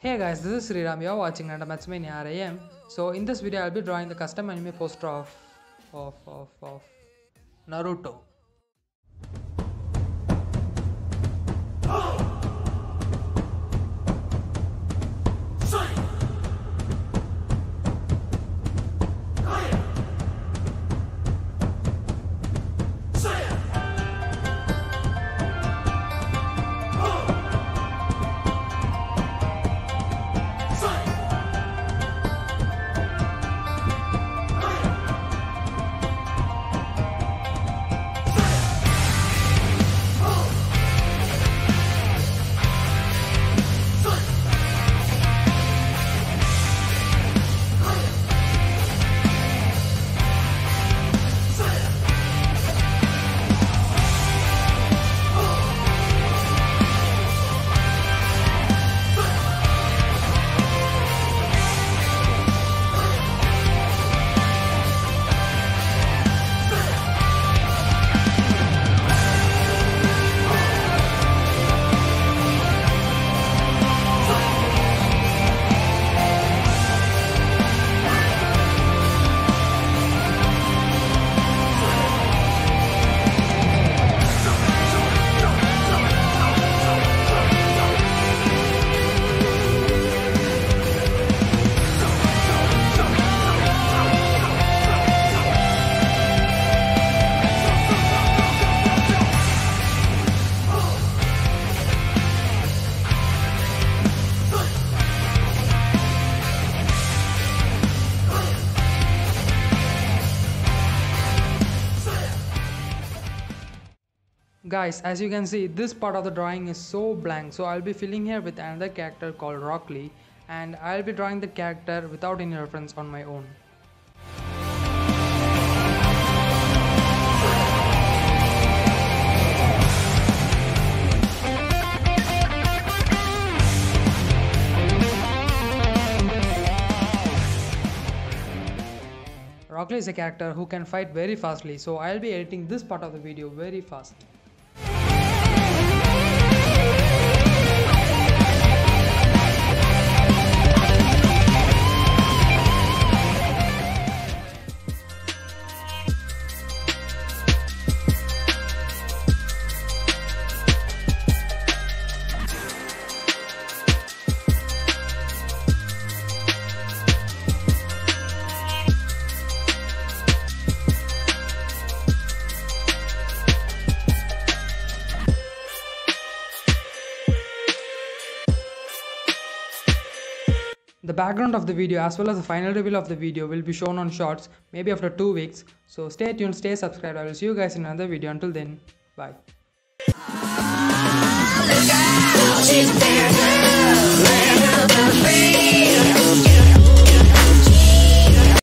Hey guys, this is Sriram. You're watching Random Mania RAM. So in this video, I'll be drawing the custom anime poster of of of of Naruto. Guys, as you can see, this part of the drawing is so blank. So I'll be filling here with another character called Rock Lee and I'll be drawing the character without any reference on my own. Rock Lee is a character who can fight very fastly, so I'll be editing this part of the video very fast. The background of the video as well as the final reveal of the video will be shown on shorts maybe after 2 weeks. So stay tuned, stay subscribed. I will see you guys in another video. Until then, bye.